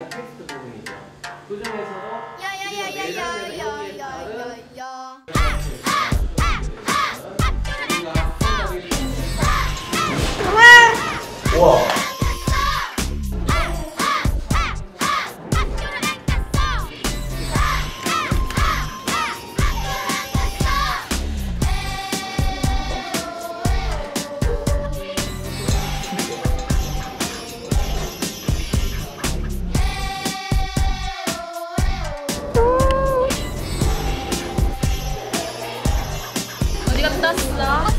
텍스트 부분이죠. 그 중에서도 야야야야야야 이겼다 진짜